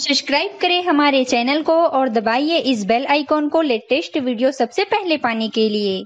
Subscribe करें हमारे channel को और दबाइए इस बेल आइकॉन को लेटेस्ट वीडियो सबसे पहले पाने के लिए।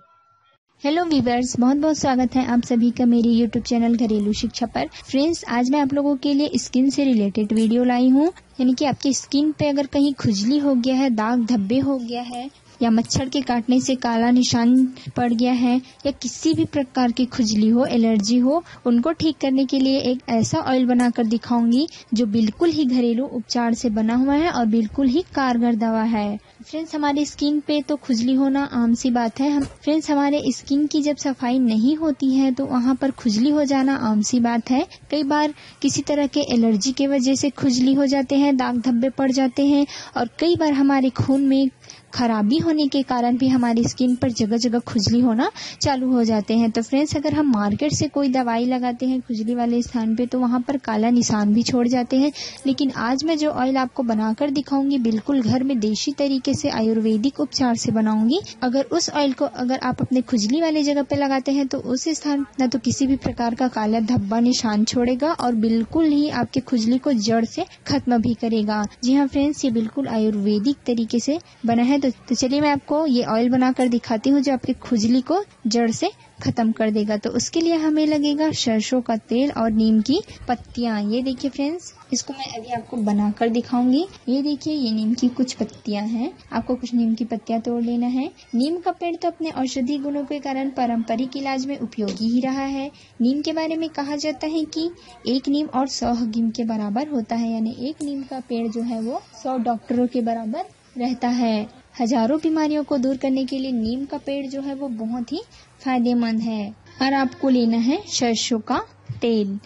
हेलो वीवर्स बहुत बहुत स्वागत है आप सभी का मेरे यूट्यूब चैनल घरेलू शिक्षा पर। फ्रेंड्स आज मैं आप लोगों के लिए स्किन से रिलेटेड वीडियो लाई हूँ। यानी कि आपकी स्किन पे अगर कहीं खुजली हो गया है, दाग धब्बे हो गया है या मच्छर के काटने से काला निशान पड़ गया है या किसी भी प्रकार की खुजली हो, एलर्जी हो, उनको ठीक करने के लिए एक ऐसा ऑयल बनाकर दिखाऊँगी जो बिल्कुल ही घरेलू उपचार से बना हुआ है और बिल्कुल ही कारगर दवा है। फ्रेंड्स हमारे स्किन पे तो खुजली होना आम सी बात है। हम फ्रेंड्स हमारे स्किन की जब सफ़ाई नहीं होती है तो वहाँ पर खुजली हो जाना आम सी बात है। कई बार किसी तरह के एलर्जी के वजह से खुजली हो जाते हैं, दाग धब्बे पड़ जाते हैं, और कई बार हमारे खून में खराबी होने के कारण भी हमारी स्किन पर जगह जगह खुजली होना चालू हो जाते हैं। तो फ्रेंड्स अगर हम मार्केट से कोई दवाई लगाते हैं खुजली वाले स्थान पे तो वहाँ पर काला निशान भी छोड़ जाते हैं। लेकिन आज मैं जो ऑयल आपको बनाकर दिखाऊँगी, बिल्कुल घर में देशी तरीके से आयुर्वेदिक उपचार से बनाऊँगी। अगर उस ऑयल को अगर आप अपने खुजली वाली जगह पे लगाते हैं तो उस स्थान न तो किसी भी प्रकार का काला धब्बा निशान छोड़ेगा और बिल्कुल ही आपके खुजली को जड़ से खत्म भी करेगा। जी हाँ फ्रेंड्स ये बिल्कुल आयुर्वेदिक तरीके से बना है। तो, तो चलिए मैं आपको ये ऑयल बनाकर दिखाती हूँ जो आपकी खुजली को जड़ से खत्म कर देगा। तो उसके लिए हमें लगेगा सरसों का तेल और नीम की पत्तियाँ। ये देखिए फ्रेंड्स इसको मैं अभी आपको बनाकर दिखाऊँगी। ये देखिए, ये नीम की कुछ पत्तियाँ हैं। आपको कुछ नीम की पत्तियाँ तोड़ लेना है। नीम का पेड़ तो अपने औषधि गुणों के कारण पारंपरिक इलाज में उपयोगी ही रहा है। नीम के बारे में कहा जाता है कि एक नीम और सौ हकीम के बराबर होता है, यानी एक नीम का पेड़ जो है वो सौ डॉक्टरों के बराबर रहता है। हज़ारों बीमारियों को दूर करने के लिए नीम का पेड़ जो है वो बहुत ही फ़ायदेमंद है। और आपको लेना है सरसों का तेल।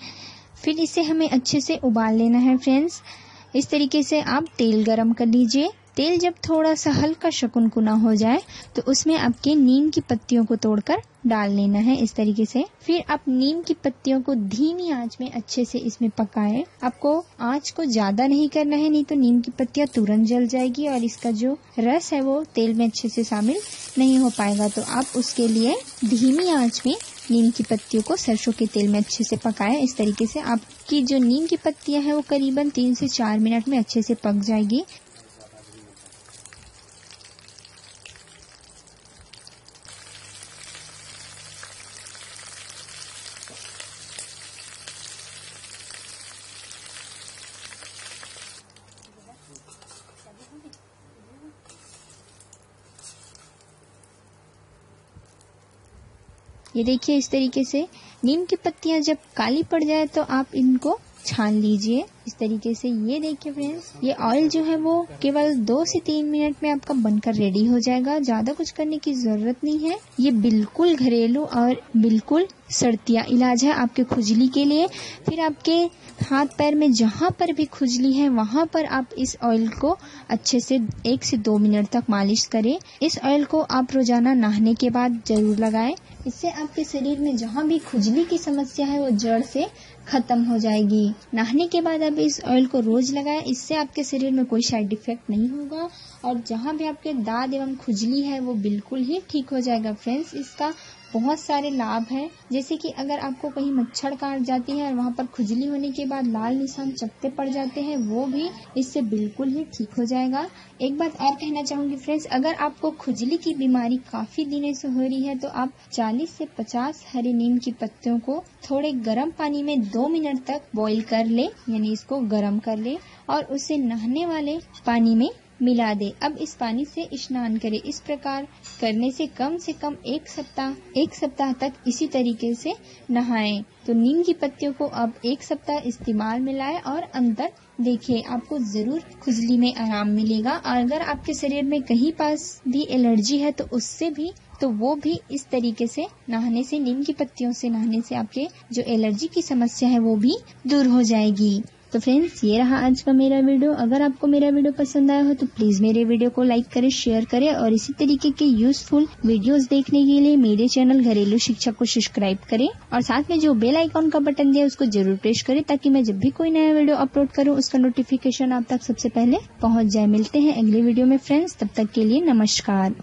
फिर इसे हमें अच्छे से उबाल लेना है फ्रेंड्स इस तरीके से आप तेल गरम कर लीजिए। तेल जब थोड़ा सा हल्का शकुनकुना हो जाए तो उसमें आपके नीम की पत्तियों को तोड़कर डाल लेना है इस तरीके से। फिर आप नीम की पत्तियों को धीमी आँच में अच्छे से इसमें पकाएँ। आपको आँच को ज़्यादा नहीं करना है, नहीं तो नीम की पत्तियाँ तुरंत जल जाएगी और इसका जो रस है वो तेल में अच्छे से शामिल नहीं हो पाएगा। तो आप उसके लिए धीमी आँच में नीम की पत्तियों को सरसों के तेल में अच्छे से पकाएँ। इस तरीके से आपकी जो नीम की पत्तियाँ हैं वो करीबन तीन से चार मिनट में अच्छे से पक जाएगी। ये देखिए इस तरीके से। नीम की पत्तियाँ जब काली पड़ जाए तो आप इनको छान लीजिए। इस तरीके से ये देखिए फ्रेंड्स ये ऑयल जो है वो केवल दो से तीन मिनट में आपका बनकर रेडी हो जाएगा। ज़्यादा कुछ करने की ज़रूरत नहीं है। ये बिल्कुल घरेलू और बिल्कुल सर्दिया इलाज है आपके खुजली के लिए। फिर आपके हाथ पैर में जहाँ पर भी खुजली है, वहाँ पर आप इस ऑयल को अच्छे से एक से दो मिनट तक मालिश करें। इस ऑयल को आप रोज़ाना नहाने के बाद ज़रूर लगाएँ। इससे आपके शरीर में जहाँ भी खुजली की समस्या है, वो जड़ से खत्म हो जाएगी। नहाने के बाद आप इस ऑयल को रोज लगाएँ, इससे आपके शरीर में कोई साइड इफ़ेक्ट नहीं होगा। और जहाँ भी आपके दाद एवं खुजली है, वो बिल्कुल ही ठीक हो जाएगा। फ्रेंड्स इसका बहुत सारे लाभ हैं। जैसे कि अगर आपको कहीं मच्छर काट जाती है और वहाँ पर खुजली होने के बाद लाल निशान चपटे पड़ जाते हैं, वो भी इससे बिल्कुल ही ठीक हो जाएगा। एक बात और कहना चाहूँगी फ्रेंड्स, अगर आपको खुजली की बीमारी काफ़ी दिनों से हो रही है तो आप 40 से 50 हरी नीम की पत्तियों को थोड़े गर्म पानी में दो मिनट तक बॉईल कर ले, यानी इसको गर्म कर ले और उसे नहाने वाले पानी में मिला दे। अब इस पानी से स्नान करें। इस प्रकार करने से कम से कम एक सप्ताह एक सप्ताह तक इसी तरीके से नहाएँ। तो नीम की पत्तियों को अब एक सप्ताह इस्तेमाल में लाए और अंतर देखिए आपको ज़रूर खुजली में आराम मिलेगा। और अगर आपके शरीर में कहीं पास भी एलर्जी है तो उससे भी तो वो भी इस तरीके से नहाने से, नीम की पत्तियों से नहाने से आपके जो एलर्जी की समस्या है, वो भी दूर हो जाएगी। तो फ्रेंड्स ये रहा आज का मेरा वीडियो अगर आपको मेरा वीडियो पसंद आया हो तो प्लीज़ मेरे वीडियो को लाइक करें शेयर करें और इसी तरीके के यूजफुल वीडियोस देखने के लिए मेरे चैनल घरेलू शिक्षा को सब्सक्राइब करें और साथ में जो बेल आइकॉन का बटन दिया उसको ज़रूर प्रेस करें ताकि मैं जब भी कोई नया वीडियो अपलोड करूँ, उसका नोटिफिकेशन आप तक सबसे पहले पहुँच जाए. मिलते हैं अगले वीडियो में फ्रेंड्स तब तक के लिए नमस्कार.